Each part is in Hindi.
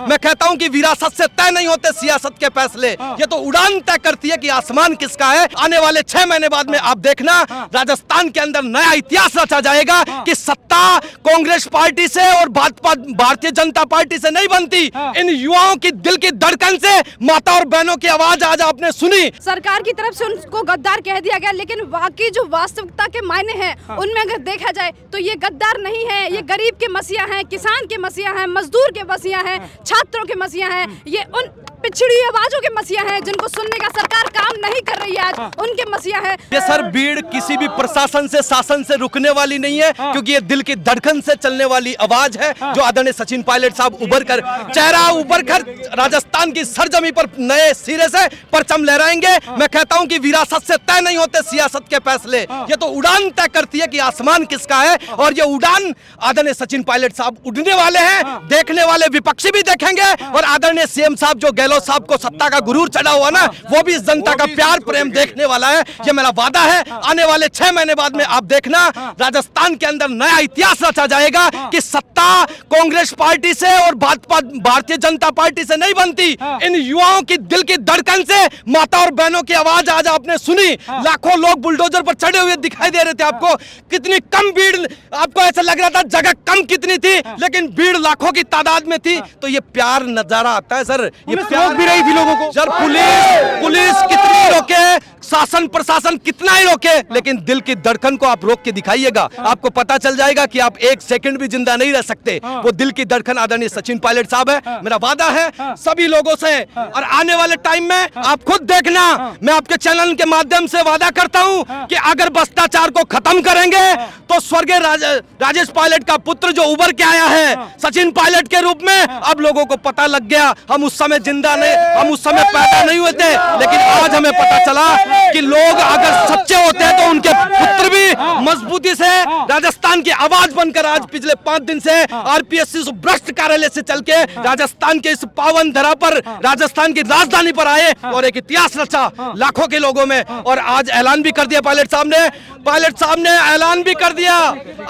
मैं कहता हूँ कि विरासत से तय नहीं होते सियासत के फैसले। ये तो उड़ान तय करती है कि आसमान किसका है। आने वाले छह महीने बाद में आप देखना राजस्थान के अंदर नया इतिहास रचा जाएगा कि सत्ता कांग्रेस पार्टी से और भाजपा भारतीय जनता पार्टी से नहीं बनती। इन युवाओं की दिल की धड़कन से माता और बहनों की आवाज़ आज आपने सुनी। सरकार की तरफ़ से उनको गद्दार कह दिया गया लेकिन बाकी जो वास्तविकता के मायने हैं उनमें अगर देखा जाए तो ये गद्दार नहीं है। ये गरीब के मसीहा है किसान के मसीहा है मजदूर के मसीहा हैं। छात्रों के मसीहा हैं। ये उन पिछड़ी आवाजों के मसीहा हैं जिनको सुनने का सरकार काम नहीं कर रही है आज। उनके मसीहा हैं। ये सर भीड़ किसी भी प्रशासन से शासन से रुकने वाली नहीं है क्योंकि ये दिल की धड़कन से चलने वाली आवाज़ है जो आदरणीय सचिन पायलट साहब उभर कर चेहरा उभर कर राजस्थान की सरजमी पर नए सिरे से परचम लहराएँगे। मैं कहता हूँ की विरासत से तय नहीं होते सियासत के फैसले। ये तो उड़ान तय करती है कि आसमान किसका है और ये उड़ान आदरणीय सचिन पायलट साहब उड़ने वाले हैं। देखने वाले विपक्षी भी देखेंगे और आदरणीय सीएम साहब जो गहलोत साहब को सत्ता का गुरूर चढ़ा हुआ ना वो भी इस जनता का प्यार प्रेम देखने वाला है ये मेरा वादा है। आने वाले छह महीने बाद में आप देखना राजस्थान के अंदर नया इतिहास रचा जाएगा कि सत्ता कांग्रेस पार्टी से और भाजपा भारतीय जनता पार्टी से नहीं बनती। इन युवाओं की दिल की धड़कन से माता और बहनों की आवाज़ आज आपने सुनी। लाखों लोग बुलडोजर पर चढ़े हुए दिखाई दे रहे थे आपको। कितनी कम भीड़ आपको ऐसा लग रहा था जगह कम कितनी थी लेकिन भीड़ लाखों की तादाद में थी। तो ये प्यार नज़ारा आता है सर। ये प्यार भी रही थी लोगों को। सर पुलिस पुलिस कितनी रोके शासन प्रशासन कितना ही रोके। लेकिन दिल की धड़कन को आप रोक के दिखाइएगा। आपको पता चल जाएगा कि आप एक सेकंड भी ज़िंदा नहीं रह सकते। वो दिल की धड़कन आदरणीय सचिन पायलट साहब है। मेरा वादा है सभी लोगों से। और आने वाले टाइम में आप खुद देखना। मैं आपके चैनल के माध्यम से वादा करता हूँ कि अगर भ्रष्टाचार को खत्म करेंगे तो स्वर्गीय राज, राजेश पायलट का पुत्र जो उभर के आया है सचिन पायलट के रूप में अब लोगों को पता लग गया हम उस समय ज़िंदा नहीं, हम उस समय पैदा नहीं हुए थे, लेकिन आज हमें पता चला कि लोग अगर सच्चे होते हैं तो उनके पुत्र भी मजबूती से राजस्थान की आवाज़ बनकर आज पिछले पाँच दिन से आरपीएससी भ्रष्ट कार्यालय से चल के राजस्थान के इस पावन धरा पर, राजस्थान की राजधानी पर आए और एक इतिहास रचा लाखों के लोगों में। और आज ऐलान भी कर दिया पायलट साहब ने, पायलट साहब ने ऐलान भी कर दिया।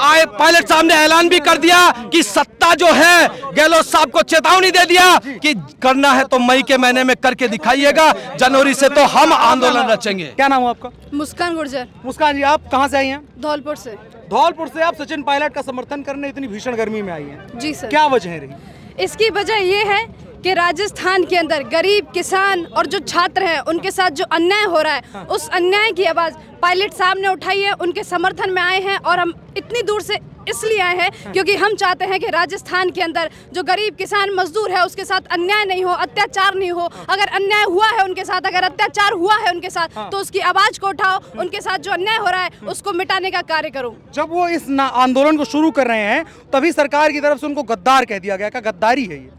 आए, पायलट साहब ने ऐलान भी कर दिया कि सत्ता जो है, गहलोत साहब को चेतावनी दे दिया कि करना है तो मई के महीने में करके दिखाइएगा जनवरी से तो हम आंदोलन रचेंगे। क्या नाम है आपका? मुस्कान गुर्जर। मुस्कान जी आप कहाँ से आई हैं? धौलपुर से। धौलपुर से आप सचिन पायलट का समर्थन करने इतनी भीषण गर्मी में आई हैं। जी सर। क्या वजह है रही? इसकी वजह ये है कि राजस्थान के अंदर गरीब किसान और जो छात्र हैं उनके साथ जो अन्याय हो रहा है। उस अन्याय की आवाज़ पायलट साहब ने उठाई है उनके समर्थन में आए हैं और हम इतनी दूर से इसलिए आए हैं क्योंकि हम चाहते हैं कि राजस्थान के अंदर जो गरीब किसान मजदूर है उसके साथ अन्याय नहीं हो अत्याचार नहीं हो। अगर अन्याय हुआ है उनके साथ अगर अत्याचार हुआ है उनके साथ तो उसकी आवाज़ को उठाओ उनके साथ जो अन्याय हो रहा है उसको मिटाने का कार्य करो। जब वो इस आंदोलन को शुरू कर रहे हैं तभी सरकार की तरफ़ से उनको गद्दार कह दिया गया क्या गद्दारी है ये?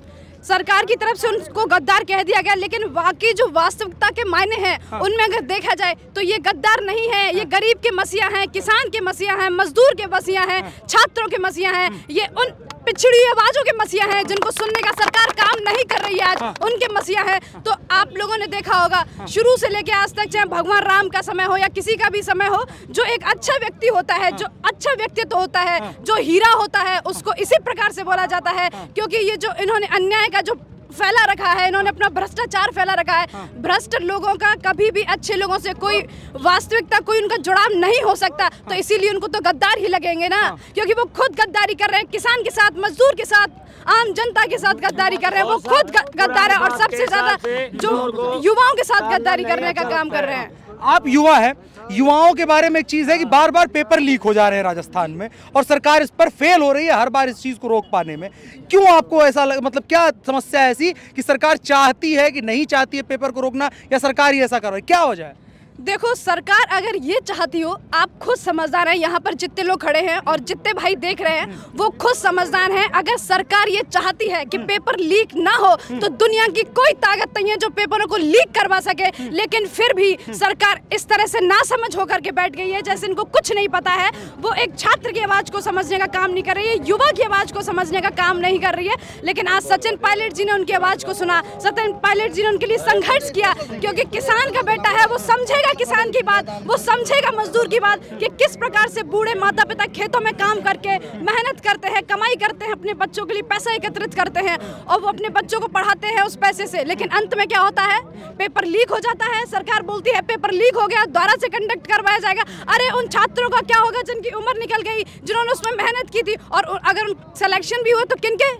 सरकार की तरफ़ से उनको गद्दार कह दिया गया लेकिन वाकई जो वास्तविकता के मायने हैं हाँ। उनमें अगर देखा जाए तो ये गद्दार नहीं है ये गरीब के मसीहा हैं किसान के मसीहा हैं मजदूर के मसीहा हैं छात्रों के मसीहा हैं ये उन पिछड़ी आवाजों के मसीहा हैं जिनको सुनने का सरकार काम नहीं कर रही है आज हाँ। उनके मसीहा हैं। तो आप लोगों ने देखा होगा शुरू से लेके आज तक चाहे भगवान राम का समय हो या किसी का भी समय हो जो एक अच्छा व्यक्ति होता है जो अच्छा व्यक्तित्व होता है जो हीरा होता है उसको इसी प्रकार से बोला जाता है। क्योंकि ये जो इन्होंने अन्याय का जो फैला रखा है इन्होंने अपना भ्रष्टाचार फैला रखा है। भ्रष्ट लोगों का कभी भी अच्छे लोगों से कोई वास्तविकता कोई उनका जुड़ाव नहीं हो सकता। तो इसीलिए उनको तो गद्दार ही लगेंगे ना क्योंकि वो खुद गद्दारी कर रहे हैं किसान के साथ मजदूर के साथ आम जनता के साथ गद्दारी कर रहे हैं। वो खुद गद्दार है और सबसे ज़्यादा जो युवाओं के साथ गद्दारी करने का काम कर रहे हैं। आप युवा हैं युवाओं के बारे में एक चीज़ है कि बार बार पेपर लीक हो जा रहे हैं राजस्थान में और सरकार इस पर फेल हो रही है हर बार इस चीज़ को रोक पाने में। क्यों आपको ऐसा लग, मतलब क्या समस्या ऐसी कि सरकार चाहती है कि नहीं चाहती है पेपर को रोकना या सरकार ही ऐसा कर रही है? क्या वजह है? देखो सरकार अगर ये चाहती हो आप खुद समझदार हैं यहाँ पर जितने लोग खड़े हैं और जितने भाई देख रहे हैं वो खुद समझदार हैं। अगर सरकार ये चाहती है कि पेपर लीक ना हो तो दुनिया की कोई ताकत नहीं है जो पेपरों को लीक करवा सके। लेकिन फिर भी सरकार इस तरह से ना समझ होकर के बैठ गई है जैसे इनको कुछ नहीं पता है। वो एक छात्र की आवाज़ को समझने का काम नहीं कर रही है युवा की आवाज़ को समझने का काम नहीं कर रही है। लेकिन आज सचिन पायलट जी ने उनकी आवाज़ को सुना। सचिन पायलट जी ने उनके लिए संघर्ष किया क्योंकि किसान का बेटा है वो समझेगा सुनेगा किसान की बात, वो समझेगा मजदूर की बात कि किस प्रकार से बूढ़े माता पिता खेतों में काम करके मेहनत करते हैं, कमाई करते हैं, अपने बच्चों के लिए पैसा एकत्रित करते हैं और वो अपने बच्चों को पढ़ाते हैं उस पैसे से। लेकिन अंत में क्या होता है? पेपर लीक हो जाता है। सरकार बोलती है, पेपर लीक हो गया द्वारा से कंडक्ट करवाया जाएगा। अरे, उन छात्रों का क्या होगा जिनकी उम्र निकल गई, जिन्होंने उसमें मेहनत की थी? और अगर सिलेक्शन भी हुआ तो किनके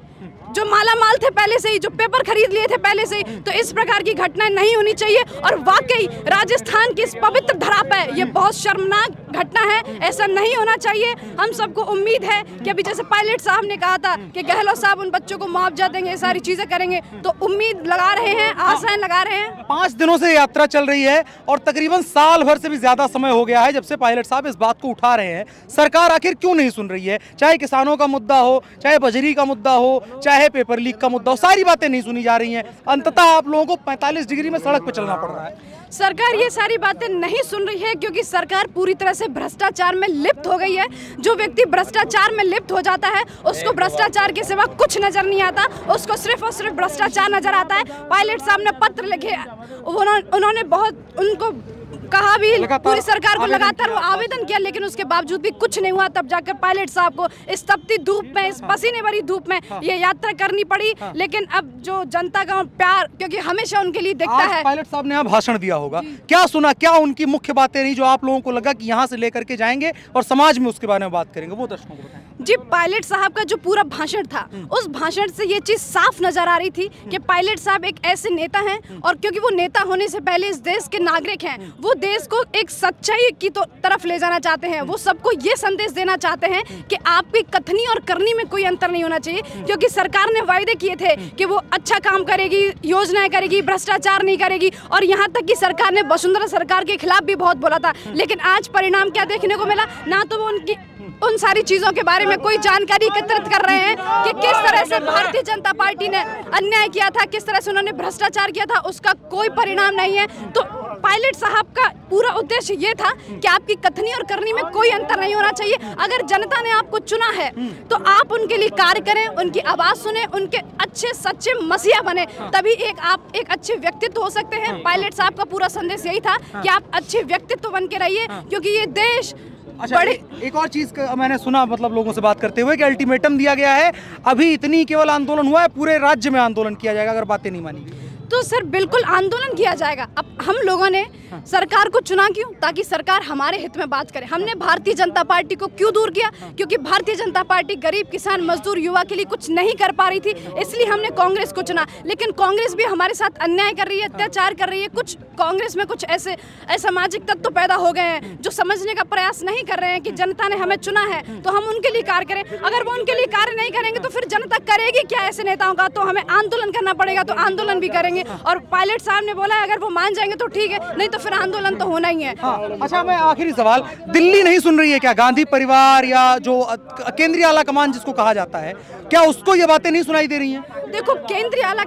जो माला माल थे पहले से ही, जो पेपर खरीद लिए थे पहले से ही तो इस प्रकार की घटनाएँ नहीं होनी चाहिए। और वाकई राजस्थान की इस पवित्र धरा पे ये बहुत शर्मनाक घटना है, ऐसा नहीं होना चाहिए। हम सबको उम्मीद है कि अभी जैसे पायलट साहब ने कहा था कि गहलोत साहब उन बच्चों को मुआवजा देंगे सारी चीज़ें करेंगे तो उम्मीद लगा रहे हैं आशाएँ लगा रहे हैं। पाँच दिनों से यात्रा चल रही है और तकरीबन साल भर से भी ज़्यादा समय हो गया है जब से पायलट साहब इस बात को उठा रहे हैं। सरकार आखिर क्यों नहीं सुन रही है? चाहे किसानों का मुद्दा हो, चाहे बजरी का मुद्दा हो, चाहे पेपर लीक का मुद्दा हो सारी बातें नहीं सुनी जा रही हैं। अंततः आप लोगों को 45 डिग्री में सड़क पर चलना पड़ रहा है। सरकार ये सारी बातें नहीं सुन रही है क्योंकि सरकार पूरी तरह से भ्रष्टाचार में लिप्त हो गई है। जो व्यक्ति भ्रष्टाचार में लिप्त हो जाता है, उसको भ्रष्टाचार के सिवा कुछ नज़र नहीं आता। उसको सिर्फ़ और सिर्फ़ भ्रष्टाचार नज़र आता है। पायलट साहब ने पत्र लिखे उन्होंने बहुत, उनको कहा भी पूरी सरकार को लगातार वो आवेदन किया लेकिन उसके बावजूद भी कुछ नहीं हुआ तब जाकर पायलट साहब को इस तपती धूप में इस पसीने भरी धूप में हाँ। ये यात्रा करनी पड़ी हाँ। लेकिन अब जो जनता का प्यार क्योंकि हमेशा उनके लिए देखता है पायलट साहब ने यहाँ भाषण दिया होगा क्या सुना क्या उनकी मुख्य बातें रही जो आप लोगों को लगा की यहाँ से लेकर के जाएँगे और समाज में उसके बारे में बात करेंगे वो दर्शकों को बताएँ जी पायलट साहब का जो पूरा भाषण था हम्म। उस भाषण से ये चीज़ साफ़ नज़र आ रही थी कि पायलट साहब एक ऐसे नेता हैं हम्म। और क्योंकि वो नेता होने से पहले इस देश के नागरिक हैं हम्म। वो देश को एक सच्चाई की तो तरफ़ ले जाना चाहते हैं। वो सबको ये संदेश देना चाहते हैं कि आपकी कथनी और करनी में कोई अंतर नहीं होना चाहिए, क्योंकि सरकार ने वायदे किए थे कि वो अच्छा काम करेगी, योजनाएँ करेगी, भ्रष्टाचार नहीं करेगी, और यहाँ तक कि सरकार ने वसुंधरा सरकार के खिलाफ भी बहुत बोला था। लेकिन आज परिणाम क्या देखने को मिला? ना तो वो उनकी, उन सारी चीज़ों के बारे में कोई जानकारी एकत्रित कर रहे हैं कि किस तरह से भारतीय जनता पार्टी ने अन्याय किया था, किस तरह से उन्होंने भ्रष्टाचार किया था, उसका कोई परिणाम नहीं है। तो पायलट साहब का पूरा उद्देश्य ये था कि आपकी कथनी और करनी में कोई अंतर नहीं होना चाहिए। अगर जनता ने आपको चुना है तो आप उनके लिए कार्य करें उनकी आवाज़ सुने उनके अच्छे सच्चे मसीहा बने तभी एक आप एक अच्छे व्यक्तित्व हो सकते हैं। पायलट साहब का पूरा संदेश यही था कि आप अच्छे व्यक्तित्व बन के रहिए क्योंकि ये देश अच्छा बड़े एक और चीज़ मैंने सुना मतलब लोगों से बात करते हुए कि अल्टीमेटम दिया गया है। अभी इतनी केवल आंदोलन हुआ है पूरे राज्य में आंदोलन किया जाएगा अगर बातें नहीं मानी तो सर बिल्कुल आंदोलन किया जाएगा। अब हम लोगों ने। सरकार को चुना क्यों? ताकि सरकार हमारे हित में बात करे। हमने भारतीय जनता पार्टी को क्यों दूर किया। क्योंकि भारतीय जनता पार्टी गरीब, किसान, मजदूर, युवा के लिए कुछ नहीं कर पा रही थी, इसलिए हमने कांग्रेस को चुना। लेकिन कांग्रेस भी हमारे साथ अन्याय कर रही है, अत्याचार कर रही है। कुछ कांग्रेस में कुछ ऐसे असामाजिक तत्व तो पैदा हो गए हैं, जो समझने का प्रयास नहीं कर रहे हैं कि जनता ने हमें चुना है तो हम उनके लिए कार्य करें। अगर वो उनके लिए कार्य नहीं करेंगे तो फिर जनता करेगी क्या ऐसे नेताओं का? तो हमें आंदोलन करना पड़ेगा तो आंदोलन भी करेंगे। और पायलट साहब ने बोला अगर वो मान जाएँगे तो ठीक है नहीं तो फिर आंदोलन तो होना ही है। हाँ, अच्छा मैं आखिरी सवाल दिल्ली नहीं सुन रही है क्या? गांधी परिवार या जो केंद्रीय आला कमान जिसको कहा जाता है क्या उसको ये बातें नहीं सुनाई दे रही हैं? देखो केंद्रीय आला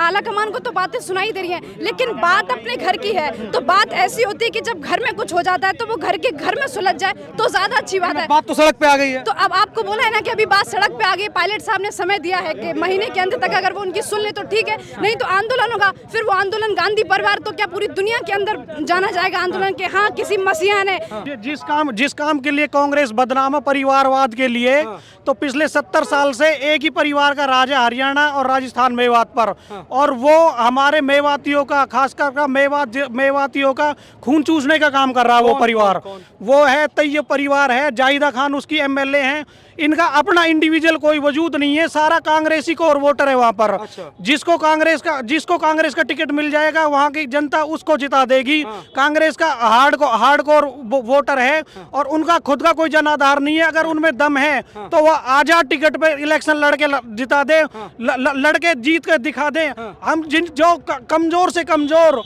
आला कमान को तो बातें सुनाई दे रही हैं लेकिन बात अपने घर की है। तो बात ऐसी होती है कि जब घर में कुछ हो जाता है तो वो घर के घर में सुलझ जाए तो ज़्यादा अच्छी बात है। बात तो सड़क पे आ गई है। तो अब आपको बोला है ना कि अभी बात सड़क पे आ गई पायलट साहब ने समय दिया है कि महीने के अंत तक अगर वो उनकी सुन ले तो ठीक है नहीं तो आंदोलन होगा फिर वो आंदोलन गांधी परिवार तो क्या पूरी दुनिया के अंदर जाना जाएगा आंदोलन के? हाँ किसी मसीहा ने। जिस काम जिस काम के लिए कांग्रेस बदनामा परिवारवाद के लिए तो पिछले सत्तर साल से एक ही परिवार का राज है हरियाणा और राजस्थान मेवात पर। हाँ। और वो हमारे मेवातियों का खासकर का मेवात मेवातियों का खून चूसने का काम कर रहा है वो परिवार। वो है तैयब परिवार है जाहिदा खान उसकी एमएलए हैं। इनका अपना इंडिविजुअल कोई वजूद नहीं है सारा कांग्रेसी को और वोटर है वहाँ पर अच्छा। जिसको कांग्रेस का जिसको कांग्रेस का टिकट मिल जाएगा वहाँ की जनता उसको जिता देगी हाँ। कांग्रेस का हार्ड को हार्ड कोर वोटर है हाँ। और उनका खुद का कोई जनाधार नहीं है अगर उनमें दम है हाँ। तो वह आज़ाद टिकट पे इलेक्शन लड़के जिता दे हाँ। लड़के जीत कर दिखा दे हाँ। हम जिन जो कमज़ोर से कमज़ोर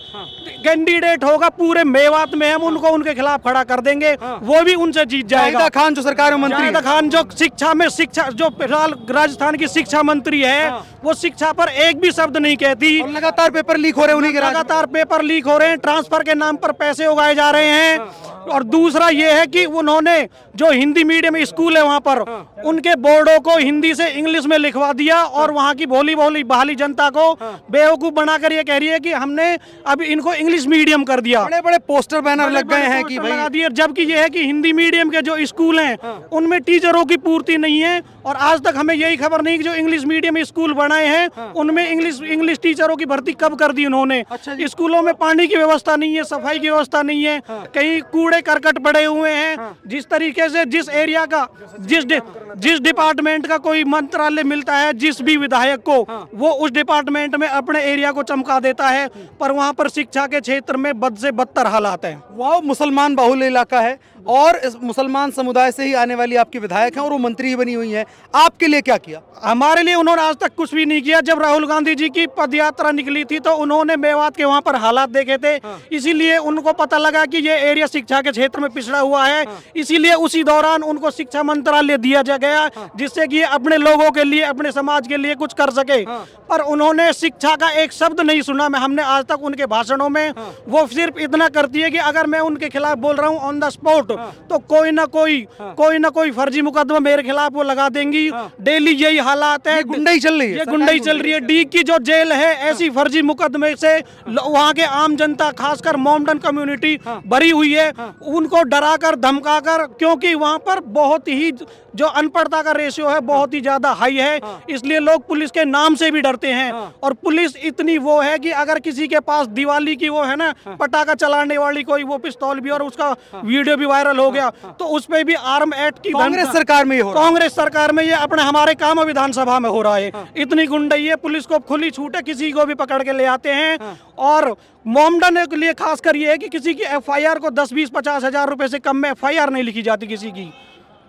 कैंडिडेट होगा पूरे मेवात में हम उनको उनके खिलाफ खड़ा कर देंगे वो भी उनसे जीत जाएगा खान जो सरकार में मंत्री खान जो शिक्षा में शिक्षा जो फ़िलहाल राजस्थान की शिक्षा मंत्री है हाँ। वो शिक्षा पर एक भी शब्द नहीं कहती लगातार पेपर लीक हो रहे हैं उन्हीं के लगातार पेपर लीक हो रहे हैं ट्रांसफ़र के नाम पर पैसे उगाए जा रहे हैं हाँ। और दूसरा ये है कि उन्होंने जो हिंदी मीडियम स्कूल है वहाँ पर उनके बोर्डों को हिंदी से इंग्लिश में लिखवा दिया और वहाँ की भोली भोली बहाली जनता को बेवकूफ़ बनाकर ये कह रही है कि हमने अब इनको इंग्लिश मीडियम कर दिया। बड़े बड़े पोस्टर बैनर लग गए हैं कि लगा दिए। जबकि ये है कि हिंदी मीडियम के जो स्कूल हैं उनमें टीचरों की पूर्ति नहीं है और आज तक हमें यही खबर नहीं कि जो इंग्लिश मीडियम स्कूल बनाए हैं उनमें इंग्लिश इंग्लिश टीचरों की भर्ती कब कर दी उन्होंने। स्कूलों में पानी की व्यवस्था नहीं है सफ़ाई की व्यवस्था नहीं है। कहीं कूड़े करकट पड़े हुए हैं। हाँ। जिस तरीके से जिस एरिया का जिस डि- जिस डिपार्टमेंट का कोई मंत्रालय मिलता है जिस भी विधायक को हाँ। वो उस डिपार्टमेंट में अपने एरिया को चमका देता है पर वहाँ पर शिक्षा के क्षेत्र में बद से बदतर हालात हैं। वह मुसलमान बाहुल्य इलाका है और मुसलमान समुदाय से ही आने वाली आपकी विधायक हैं और वो मंत्री ही बनी हुई हैं। आपके लिए क्या किया? हमारे लिए उन्होंने आज तक कुछ भी नहीं किया। जब राहुल गांधी जी की पद यात्रा निकली थी तो उन्होंने मेवात के वहाँ पर हालात देखे थे। इसीलिए उनको पता लगा कि ये एरिया शिक्षा के क्षेत्र में पिछड़ा हुआ है। इसीलिए उसी दौरान उनको शिक्षा मंत्रालय दिया जा गया जिससे कि अपने लोगों के लिए अपने समाज के लिए कुछ कर सके। पर उन्होंने शिक्षा का एक शब्द नहीं सुना मैं हमने आज तक उनके भाषणों में वो सिर्फ़ इतना करती है कि अगर मैं उनके खिलाफ बोल रहा हूँ ऑन द स्पॉट तो कोई ना कोई कोई ना कोई फर्जी मुकदमा मेरे खिलाफ वो लगा देंगी। डेली यही हालात है। गुंडाई चल रही है गुंडाई चल रही है। डी की जो जेल है ऐसी फर्जी मुकदमे से वहाँ के आम जनता खासकर मोमडन कम्युनिटी भरी हुई है। उनको डराकर धमकाकर क्योंकि वहाँ पर बहुत ही जो अनपढ़ता का रेशियो है बहुत ही ज़्यादा हाई है। इसलिए लोग पुलिस के नाम से भी डरते हैं। और पुलिस इतनी वो है कि अगर किसी के पास दिवाली की वो है ना पटाखा चलाने वाली कोई वो पिस्तौल भी और उसका वीडियो भी वायरल हो गया तो उस पे भी आर्म एक्ट की कांग्रेस सरकार में हो है कांग्रेस सरकार में ये अपने हमारे काम विधानसभा में हो रहा है। इतनी गुंडई है पुलिस को खुली छूट है किसी को भी पकड़ के ले आते हैं। और मोमडन के लिए खास कर ये है कि किसी की एफआईआर को 10 बीस, पचास हज़ार रुपये से कम में एफआईआर नहीं लिखी जाती किसी की।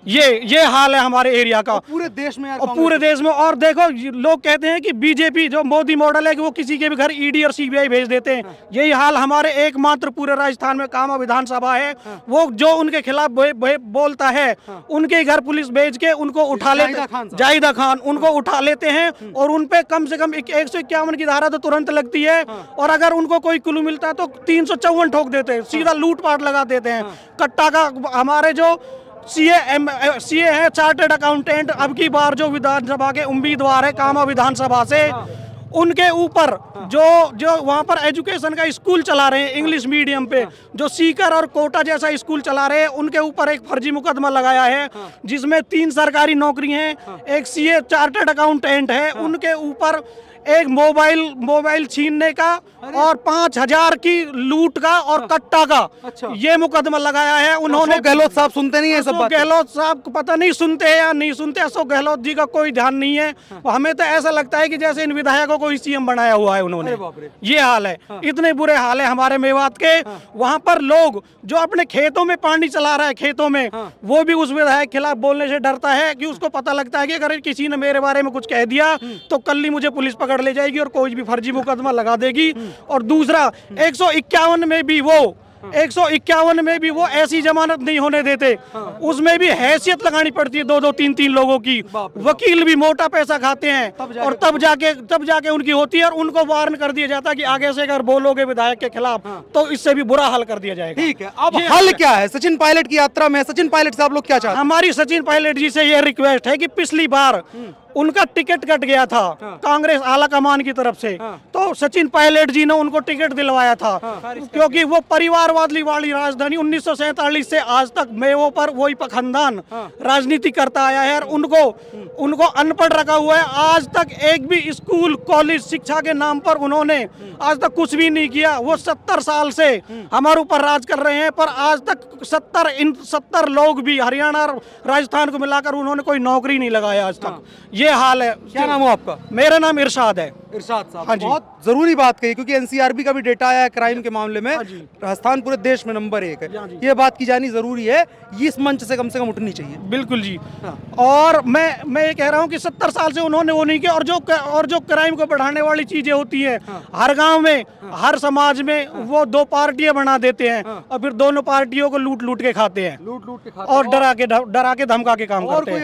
ये ये हाल है हमारे एरिया का। पूरे देश में यार और पूरे देश में और देखो लोग कहते हैं कि बीजेपी जो मोदी मॉडल है कि वो किसी के भी घर ईडी और सीबीआई भेज देते हैं। यही हाल हमारे एकमात्र पूरे राजस्थान में कामा विधानसभा है। वो जो उनके खिलाफ बोलता है उनके घर पुलिस भेज के उनको उठा लेते जाहिदा खान उनको उठा लेते हैं और उन पे कम से कम एक सौ इक्यावन की धारा तो तुरंत लगती है। और अगर उनको कोई कुलू मिलता है तो तीन सौ चौवन ठोक देते हैं सीधा लूटपाट लगा देते हैं। कट्टा का हमारे जो सीए एम सीए है चार्टर्ड अकाउंटेंट अब की बार जो विधानसभा के उम्मीदवार है कामा विधानसभा से, उनके ऊपर जो जो वहाँ पर एजुकेशन का स्कूल चला रहे हैं इंग्लिश मीडियम पे, जो सीकर और कोटा जैसा स्कूल चला रहे हैं, उनके ऊपर एक फर्जी मुकदमा लगाया है, जिसमें तीन सरकारी नौकरी हैं, एक सीए चार्टर्ड अकाउंटेंट है, उनके ऊपर एक मोबाइल मोबाइल छीनने का और पाँच हज़ार की लूट का और कट्टा का। अच्छा। ये मुकदमा लगाया है। उन्होंने गहलोत साहब सुनते नहीं है सब गहलोत साहब को पता नहीं सुनते हैं या नहीं सुनते। अशोक गहलोत जी का कोई ध्यान नहीं है। हमें तो ऐसा लगता है कि जैसे इन विधायकों को सीएम बनाया हुआ है उन्होंने। ये हाल है। इतने बुरे हाल है हमारे मेवात के। वहाँ पर लोग जो अपने खेतों में पानी चला रहा है खेतों में वो भी उस विधायक खिलाफ बोलने से डरता है कि उसको पता लगता है कि अगर किसी ने मेरे बारे में कुछ कह दिया तो कल ही मुझे पुलिस पकड़ ले जाएगी और कोई भी फर्जी मुकदमा लगा देगी। और दूसरा एक में भी वो एक सौ इक्यावन में भी वो ऐसी जमानत नहीं होने देते। उसमें भी हैसियत लगानी पड़ती है दो दो तीन तीन लोगों की वकील भी मोटा पैसा खाते हैं तब और तब जाके तब जाके उनकी होती है और उनको वार्न कर दिया जाता है कि आगे से अगर बोलोगे विधायक के खिलाफ तो इससे भी बुरा हल कर दिया जाएगा। ठीक है अब हल क्या है? सचिन पायलट की यात्रा में सचिन पायलट से आप लोग क्या चाहते हमारी सचिन पायलट जी से यह रिक्वेस्ट है की पिछली बार उनका टिकट कट गया था हाँ। कांग्रेस आला कमान की तरफ़ से हाँ। तो सचिन पायलट जी ने उनको टिकट दिलवाया था हाँ। क्योंकि वो परिवारवादी वाली राजधानी 1947 से आज तक मेवों पर वही पखंदान राजनीति करता आया है और उनको उनको अनपढ़ रखा हुआ है आज तक एक भी स्कूल कॉलेज शिक्षा के नाम पर उन्होंने आज तक कुछ भी नहीं किया वो सत्तर साल से हमारे ऊपर राज कर रहे हैं पर आज तक सत्तर इन सत्तर लोग भी हरियाणा और राजस्थान को मिलाकर उन्होंने कोई नौकरी नहीं लगाया आज तक ये हाल है। क्या नाम हो आपका? मेरा नाम इरशाद है। इरशाद साहब हाँ जी। बहुत ज़रूरी बात कही क्योंकि एनसीआरबी का भी डेटा आया है क्राइम के मामले में। राजस्थान पूरे देश में नंबर एक हाँ। है ये बात की जानी ज़रूरी है ये इस मंच से कम से कम उठनी चाहिए। बिल्कुल जी। और मैं मैं ये कह रहा हूँ कि सत्तर साल से उन्होंने वो नहीं किया और जो और जो क्राइम को बढ़ाने वाली चीज़ें होती है हर गाँव में हर समाज में वो दो पार्टियाँ बना देते हैं और फिर दोनों पार्टियों को लूट लूट के खाते हैं। लूट लूट के और डरा के डरा के धमका के काम करते हैं।